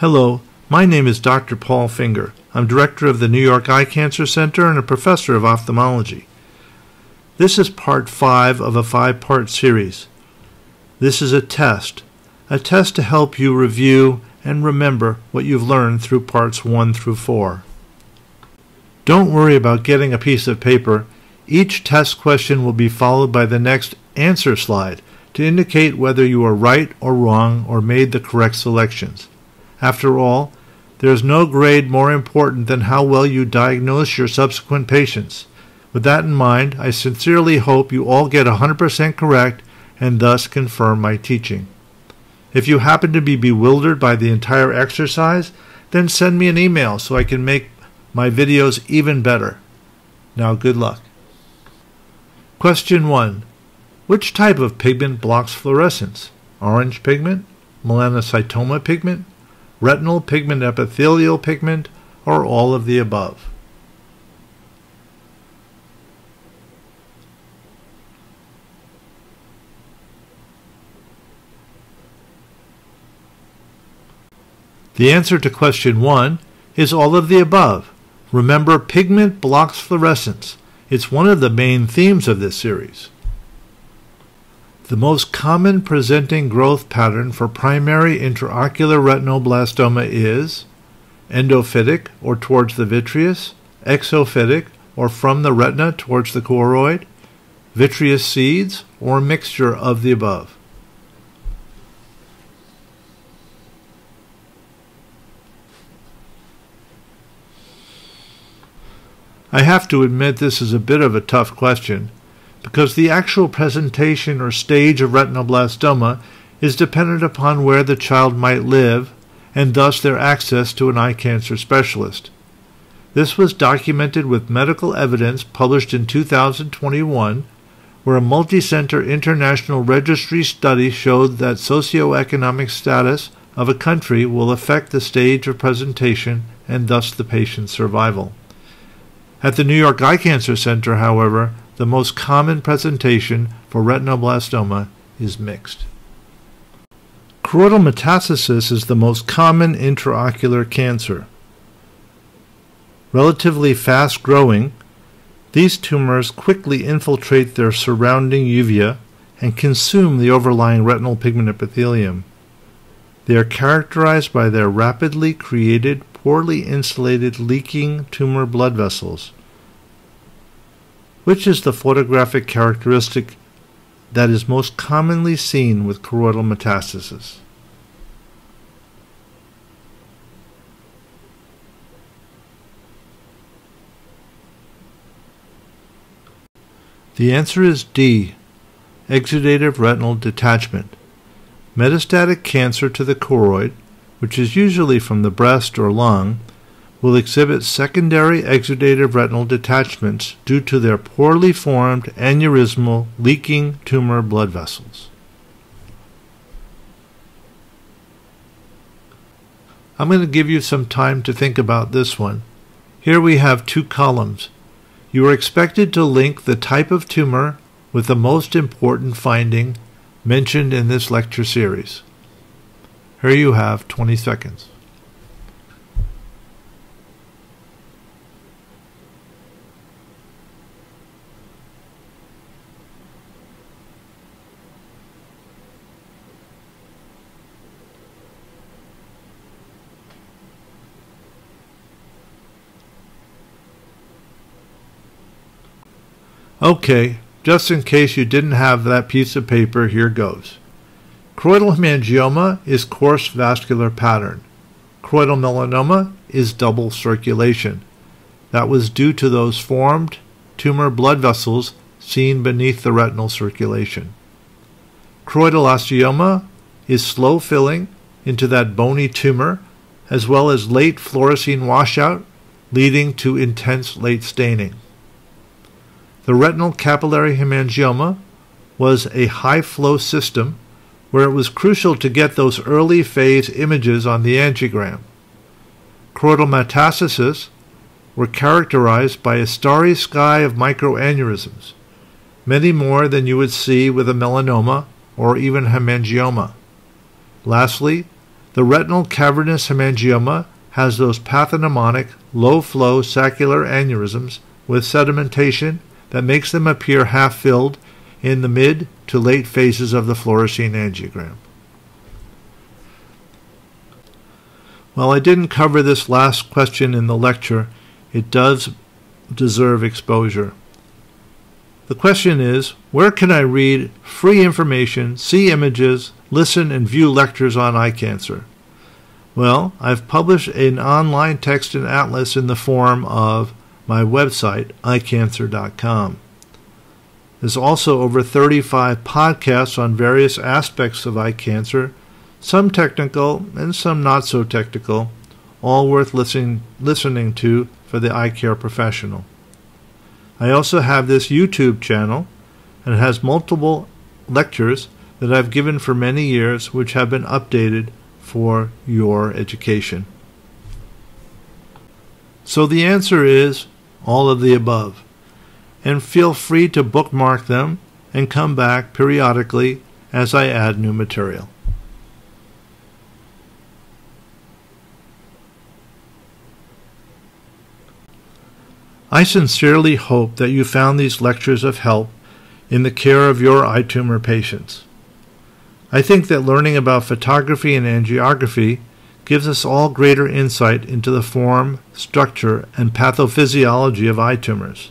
Hello, my name is Dr. Paul Finger. I'm director of the New York Eye Cancer Center and a professor of ophthalmology. This is part five of a five part series. This is a test, a test to help you review and remember what you've learned through parts one through four. Don't worry about getting a piece of paper. Each test question will be followed by the next answer slide to indicate whether you are right or wrong or made the correct selections. After all, there is no grade more important than how well you diagnose your subsequent patients. With that in mind, I sincerely hope you all get 100% correct and thus confirm my teaching. If you happen to be bewildered by the entire exercise, then send me an email so I can make my videos even better. Now, good luck. Question 1. Which type of pigment blocks fluorescence? Orange pigment, melanocytoma pigment, retinal pigment epithelial pigment, or all of the above? The answer to question 1 is all of the above. Remember, pigment blocks fluorescence. It's one of the main themes of this series. The most common presenting growth pattern for primary intraocular retinoblastoma is endophytic or towards the vitreous, exophytic or from the retina towards the choroid, vitreous seeds, or a mixture of the above. I have to admit this is a bit of a tough question because the actual presentation or stage of retinoblastoma is dependent upon where the child might live and thus their access to an eye cancer specialist. This was documented with medical evidence published in 2021 where a multi-center international registry study showed that socioeconomic status of a country will affect the stage of presentation and thus the patient's survival. At the New York Eye Cancer Center, however, the most common presentation for retinoblastoma is mixed. Choroidal metastasis is the most common intraocular cancer. Relatively fast growing, these tumors quickly infiltrate their surrounding uvea and consume the overlying retinal pigment epithelium. They are characterized by their rapidly created, poorly insulated, leaking tumor blood vessels which is the photographic characteristic that is most commonly seen with choroidal metastasis. The answer is D, exudative retinal detachment. Metastatic cancer to the choroid, which is usually from the breast or lung, will exhibit secondary exudative retinal detachments due to their poorly formed aneurysmal leaking tumor blood vessels. I'm going to give you some time to think about this one. Here we have two columns. You are expected to link the type of tumor with the most important finding mentioned in this lecture series. Here you have 20 seconds. Okay, just in case you didn't have that piece of paper, here goes. Choroidal hemangioma is coarse vascular pattern. Choroidal melanoma is double circulation. That was due to those formed tumor blood vessels seen beneath the retinal circulation. Choroidal osteoma is slow filling into that bony tumor as well as late fluorescein washout leading to intense late staining. The retinal capillary hemangioma was a high flow system where it was crucial to get those early phase images on the angiogram. Choroidal metastases were characterized by a starry sky of microaneurysms, many more than you would see with a melanoma or even hemangioma. Lastly, The retinal cavernous hemangioma has those pathognomonic, low flow saccular aneurysms with sedimentation that makes them appear half filled in the mid to late phases of the fluorescein angiogram. While I didn't cover this last question in the lecture, it does deserve exposure. The question is, where can I read free information, see images, listen and view lectures on eye cancer? Well, I've published an online text and atlas in the form of my website, eyecancer.com. There's also over 35 podcasts on various aspects of eye cancer, some technical and some not so technical, all worth listening, listening to for the eye care professional. I also have this YouTube channel, and it has multiple lectures that I've given for many years, which have been updated for your education. So the answer is all of the above. And feel free to bookmark them and come back periodically as I add new material. I sincerely hope that you found these lectures of help in the care of your eye tumor patients. I think that learning about photography and angiography gives us all greater insight into the form, structure, and pathophysiology of eye tumors.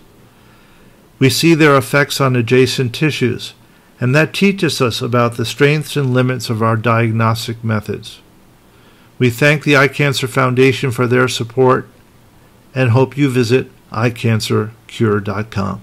We see their effects on adjacent tissues, and that teaches us about the strengths and limits of our diagnostic methods. We thank the Eye Cancer Foundation for their support and hope you visit eyecancercure.com.